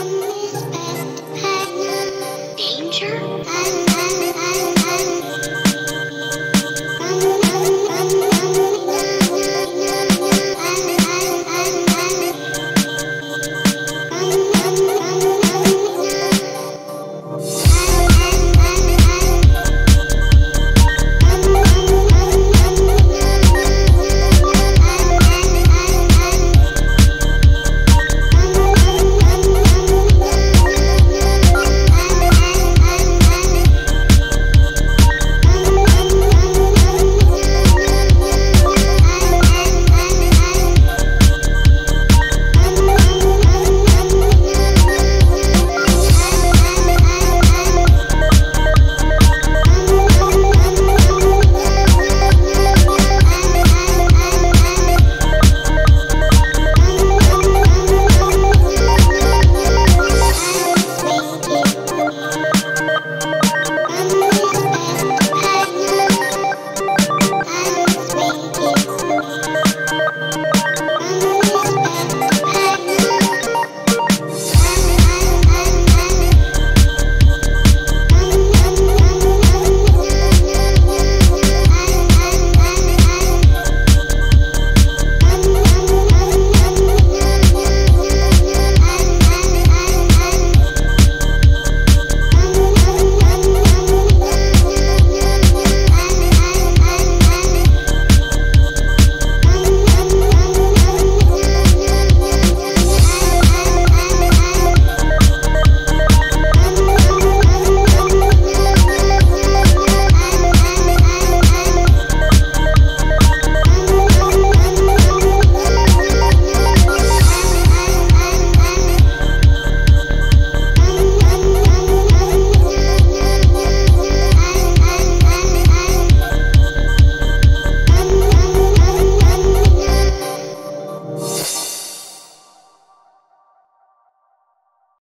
Unreal.